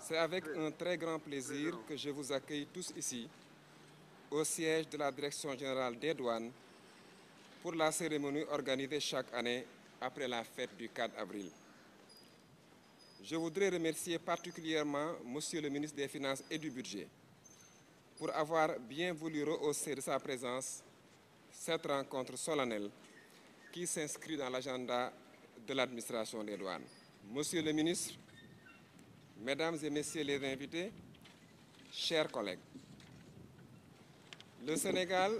C'est avec un très grand plaisir que je vous accueille tous ici, au siège de la Direction générale des douanes, pour la cérémonie organisée chaque année après la fête du 4 avril. Je voudrais remercier particulièrement Monsieur le ministre des Finances et du Budget pour avoir bien voulu rehausser de sa présence cette rencontre solennelle qui s'inscrit dans l'agenda de l'administration des douanes. Monsieur le ministre, Mesdames et Messieurs les invités, chers collègues, le Sénégal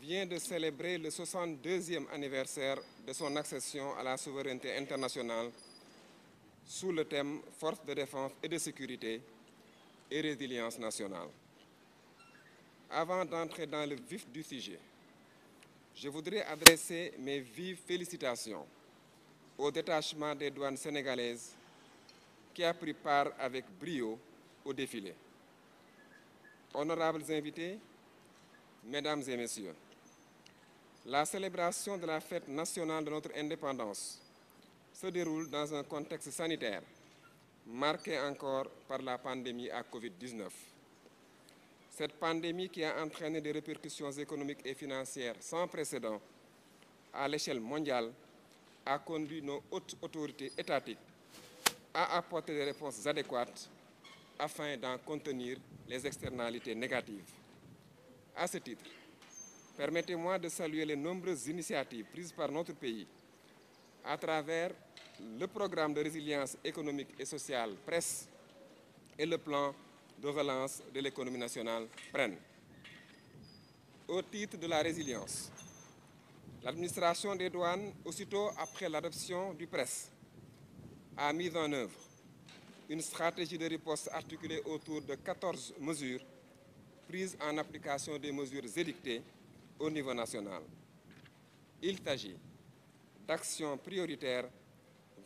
vient de célébrer le 62e anniversaire de son accession à la souveraineté internationale sous le thème Force de défense et de sécurité et résilience nationale. Avant d'entrer dans le vif du sujet, je voudrais adresser mes vives félicitations au détachement des douanes sénégalaises qui a pris part avec brio au défilé. Honorables invités, Mesdames et Messieurs, la célébration de la fête nationale de notre indépendance se déroule dans un contexte sanitaire marqué encore par la pandémie à Covid-19. Cette pandémie qui a entraîné des répercussions économiques et financières sans précédent à l'échelle mondiale a conduit nos hautes autorités étatiques à apporter des réponses adéquates afin d'en contenir les externalités négatives. À ce titre, permettez-moi de saluer les nombreuses initiatives prises par notre pays à travers le programme de résilience économique et sociale PRESS et le plan de relance de l'économie nationale PREN. Au titre de la résilience, l'administration des douanes, aussitôt après l'adoption du PRESS, a mis en œuvre une stratégie de riposte articulée autour de 14 mesures prises en application des mesures édictées au niveau national. Il s'agit d'actions prioritaires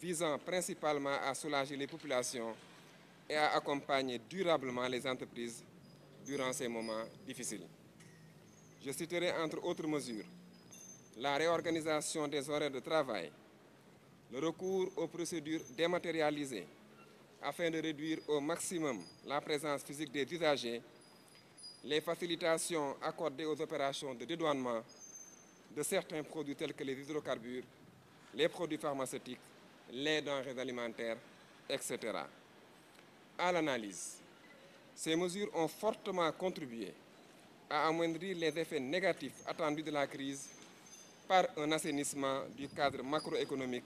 visant principalement à soulager les populations et à accompagner durablement les entreprises durant ces moments difficiles. Je citerai entre autres mesures la réorganisation des horaires de travail, le recours aux procédures dématérialisées afin de réduire au maximum la présence physique des usagers, les facilitations accordées aux opérations de dédouanement de certains produits tels que les hydrocarbures, les produits pharmaceutiques, les denrées alimentaires, etc. À l'analyse, ces mesures ont fortement contribué à amoindrir les effets négatifs attendus de la crise par un assainissement du cadre macroéconomique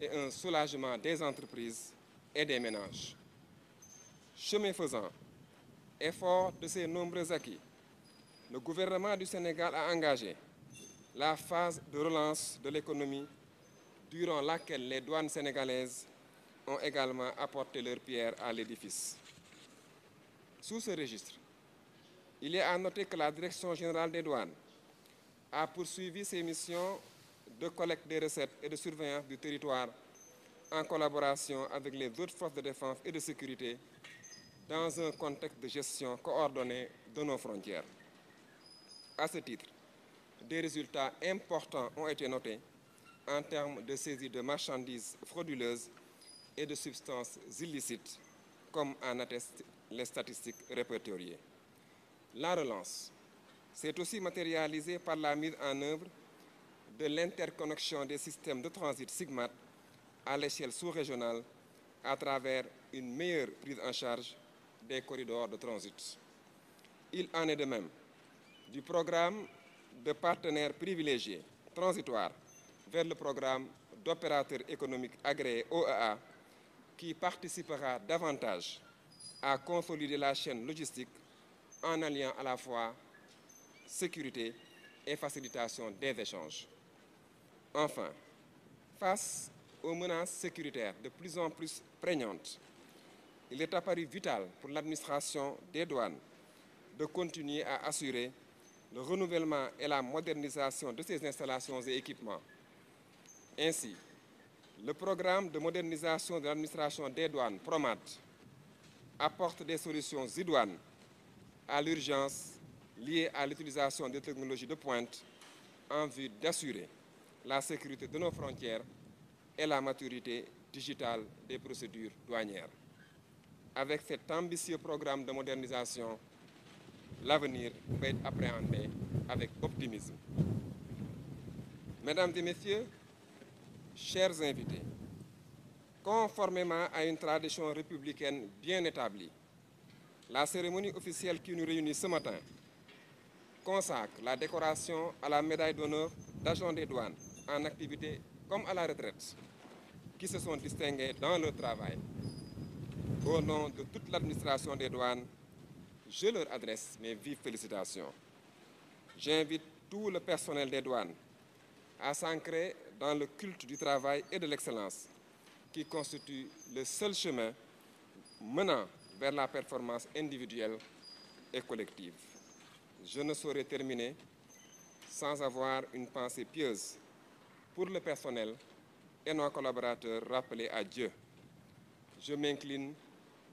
et un soulagement des entreprises et des ménages. Chemin faisant, effort de ces nombreux acquis, le gouvernement du Sénégal a engagé la phase de relance de l'économie durant laquelle les douanes sénégalaises ont également apporté leur pierre à l'édifice. Sous ce registre, il est à noter que la Direction générale des douanes a poursuivi ses missions de collecte des recettes et de surveillance du territoire en collaboration avec les autres forces de défense et de sécurité dans un contexte de gestion coordonnée de nos frontières. À ce titre, des résultats importants ont été notés en termes de saisie de marchandises frauduleuses et de substances illicites, comme en attestent les statistiques répertoriées. La relance s'est aussi matérialisée par la mise en œuvre de l'interconnexion des systèmes de transit SIGMAT à l'échelle sous-régionale à travers une meilleure prise en charge des corridors de transit. Il en est de même du programme de partenaires privilégiés transitoires vers le programme d'opérateurs économiques agréés OEA qui participera davantage à consolider la chaîne logistique en alliant à la fois sécurité et facilitation des échanges. Enfin, face aux menaces sécuritaires de plus en plus prégnantes, il est apparu vital pour l'administration des douanes de continuer à assurer le renouvellement et la modernisation de ses installations et équipements. Ainsi, le programme de modernisation de l'administration des douanes, PROMAD, apporte des solutions idoines à l'urgence liée à l'utilisation des technologies de pointe en vue d'assurer la sécurité de nos frontières et la maturité digitale des procédures douanières. avec cet ambitieux programme de modernisation, l'avenir peut être appréhendé avec optimisme. Mesdames et Messieurs, chers invités, conformément à une tradition républicaine bien établie, la cérémonie officielle qui nous réunit ce matin consacre la décoration à la médaille d'honneur d'agents des douanes en activité comme à la retraite, qui se sont distingués dans leur travail. Au nom de toute l'administration des douanes, je leur adresse mes vives félicitations. J'invite tout le personnel des douanes à s'ancrer dans le culte du travail et de l'excellence, qui constitue le seul chemin menant vers la performance individuelle et collective. Je ne saurais terminer sans avoir une pensée pieuse pour le personnel et nos collaborateurs rappelés à Dieu. Je m'incline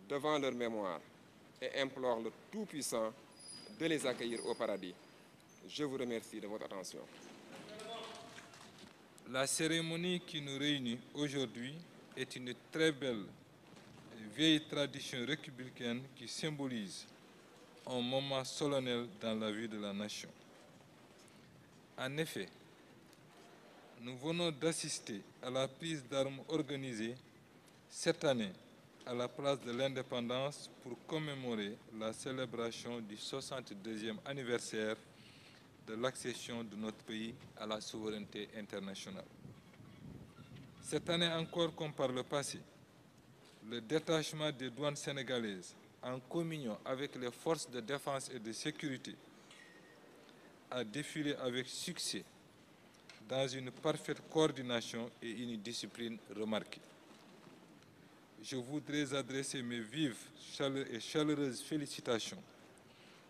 devant leur mémoire et implore le Tout-Puissant de les accueillir au paradis. Je vous remercie de votre attention. La cérémonie qui nous réunit aujourd'hui est une très belle vieille tradition républicaine qui symbolise un moment solennel dans la vie de la nation. En effet, nous venons d'assister à la prise d'armes organisée cette année à la place de l'indépendance pour commémorer la célébration du 62e anniversaire de l'accession de notre pays à la souveraineté internationale. Cette année encore, comme par le passé, le détachement des douanes sénégalaises, en communion avec les forces de défense et de sécurité, a défilé avec succès dans une parfaite coordination et une discipline remarquée. Je voudrais adresser mes vives et chaleureuses félicitations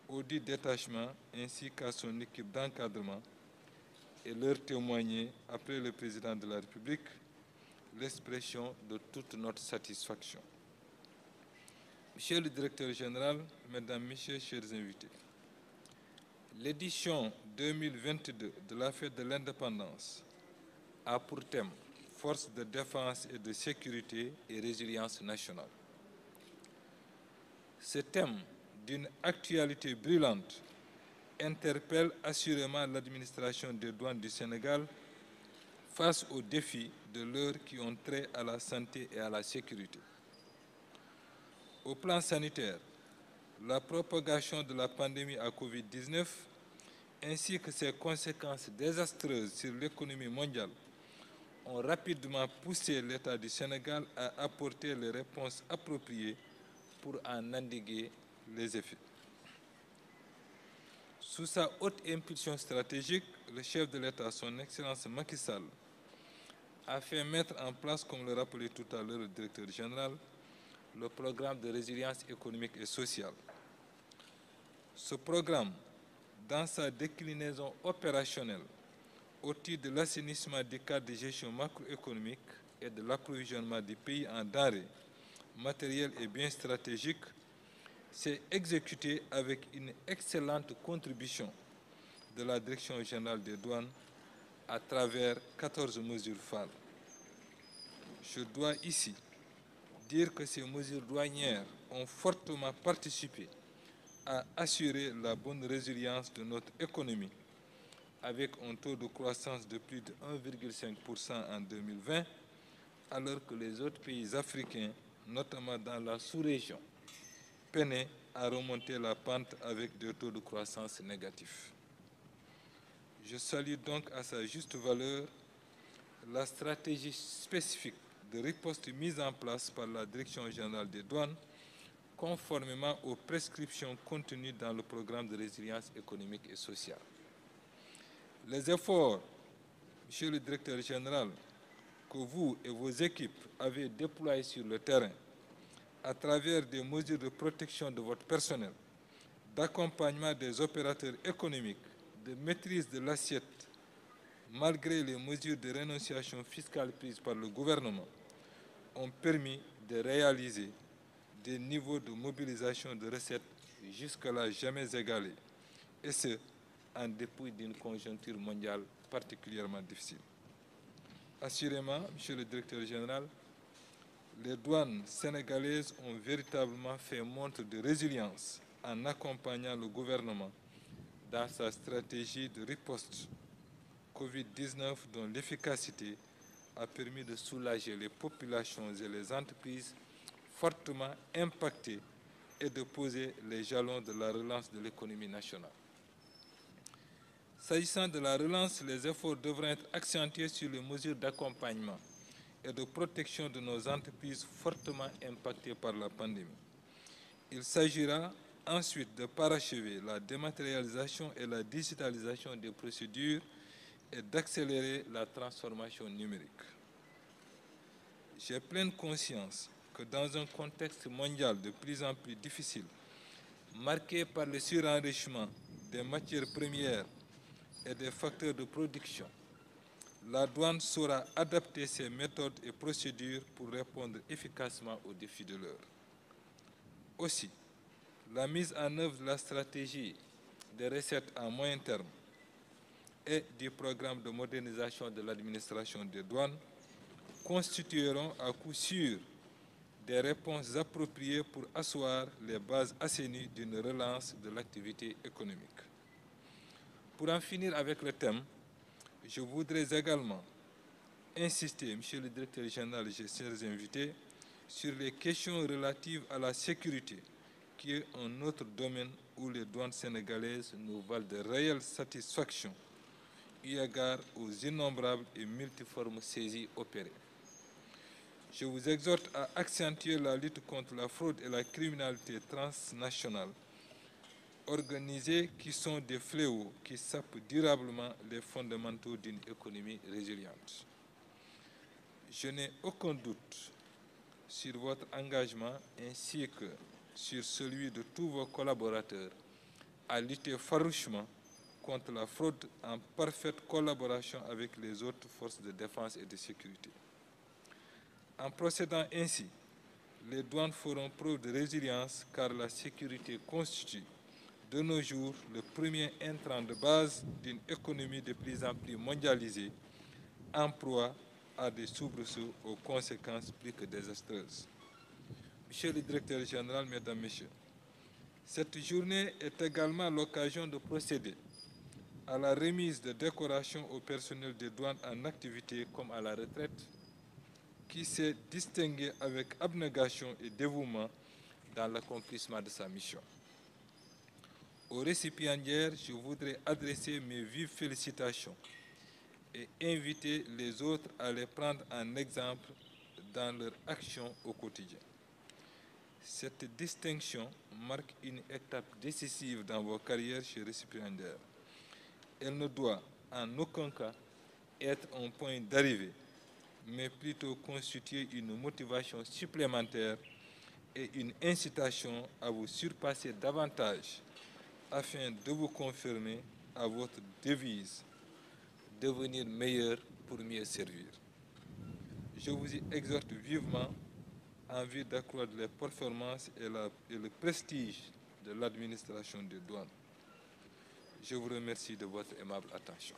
au dit détachement ainsi qu'à son équipe d'encadrement et leur témoigner, après le président de la République, l'expression de toute notre satisfaction. Monsieur le directeur général, Mesdames, Messieurs, chers invités, l'édition 2022 de la fête de l'indépendance a pour thème Force de défense et de sécurité et résilience nationale. Ce thème d'une actualité brûlante interpelle assurément l'administration des douanes du Sénégal face aux défis de l'heure qui ont trait à la santé et à la sécurité. Au plan sanitaire, la propagation de la pandémie à Covid-19 ainsi que ses conséquences désastreuses sur l'économie mondiale ont rapidement poussé l'État du Sénégal à apporter les réponses appropriées pour en endiguer les effets. Sous sa haute impulsion stratégique, le chef de l'État, son Excellence Macky Sall, a fait mettre en place, comme le rappelait tout à l'heure le directeur général, le programme de résilience économique et sociale. Ce programme, dans sa déclinaison opérationnelle, au titre de l'assainissement des cadres de gestion macroéconomique et de l'approvisionnement des pays en denrées, matériel et biens stratégiques, s'est exécuté avec une excellente contribution de la Direction générale des douanes à travers 14 mesures phares. Je dois ici dire que ces mesures douanières ont fortement participé à assurer la bonne résilience de notre économie avec un taux de croissance de plus de 1,5% en 2020, alors que les autres pays africains, notamment dans la sous-région, peinaient à remonter la pente avec des taux de croissance négatifs. Je salue donc à sa juste valeur la stratégie spécifique de riposte mise en place par la Direction générale des douanes conformément aux prescriptions contenues dans le programme de résilience économique et sociale. Les efforts, Monsieur le Directeur général, que vous et vos équipes avez déployés sur le terrain à travers des mesures de protection de votre personnel, d'accompagnement des opérateurs économiques, de maîtrise de l'assiette, malgré les mesures de rénonciation fiscale prises par le gouvernement, ont permis de réaliser des niveaux de mobilisation de recettes jusque-là jamais égalés, et ce, en dépit d'une conjoncture mondiale particulièrement difficile. Assurément, Monsieur le Directeur général, les douanes sénégalaises ont véritablement fait montre de résilience en accompagnant le gouvernement dans sa stratégie de riposte Covid-19 dont l'efficacité a permis de soulager les populations et les entreprises fortement impactées et de poser les jalons de la relance de l'économie nationale. S'agissant de la relance, les efforts devraient être accentués sur les mesures d'accompagnement et de protection de nos entreprises fortement impactées par la pandémie. Il s'agira ensuite de parachever la dématérialisation et la digitalisation des procédures et d'accélérer la transformation numérique. J'ai pleine conscience que dans un contexte mondial de plus en plus difficile, marqué par le surenrichissement des matières premières et des facteurs de production, la douane saura adapter ses méthodes et procédures pour répondre efficacement aux défis de l'heure. Aussi, la mise en œuvre de la stratégie des recettes à moyen terme et du programme de modernisation de l'administration des douanes constitueront à coup sûr des réponses appropriées pour asseoir les bases assainies d'une relance de l'activité économique. Pour en finir avec le thème, je voudrais également insister, Monsieur le Directeur général et chers invités, sur les questions relatives à la sécurité, qui est un autre domaine où les douanes sénégalaises nous valent de réelles satisfactions, eu égard aux innombrables et multiformes saisies opérées. Je vous exhorte à accentuer la lutte contre la fraude et la criminalité transnationale organisées qui sont des fléaux qui sapent durablement les fondamentaux d'une économie résiliente. Je n'ai aucun doute sur votre engagement ainsi que sur celui de tous vos collaborateurs à lutter farouchement contre la fraude en parfaite collaboration avec les autres forces de défense et de sécurité. En procédant ainsi, les douanes feront preuve de résilience car la sécurité constitue de nos jours le premier intrant de base d'une économie de plus en plus mondialisée, en proie à des soubresauts aux conséquences plus que désastreuses. Monsieur le directeur général, mesdames, messieurs, cette journée est également l'occasion de procéder à la remise de décorations au personnel des douanes en activité comme à la retraite, qui s'est distingué avec abnégation et dévouement dans l'accomplissement de sa mission. Aux récipiendaires, je voudrais adresser mes vives félicitations et inviter les autres à les prendre en exemple dans leur action au quotidien. Cette distinction marque une étape décisive dans vos carrières chez récipiendaires. Elle ne doit en aucun cas être un point d'arrivée, mais plutôt constituer une motivation supplémentaire et une incitation à vous surpasser davantage afin de vous confirmer à votre devise devenir meilleur pour mieux servir. Je vous y exhorte vivement en vue d'accroître les performances et, et le prestige de l'administration des douanes. Je vous remercie de votre aimable attention.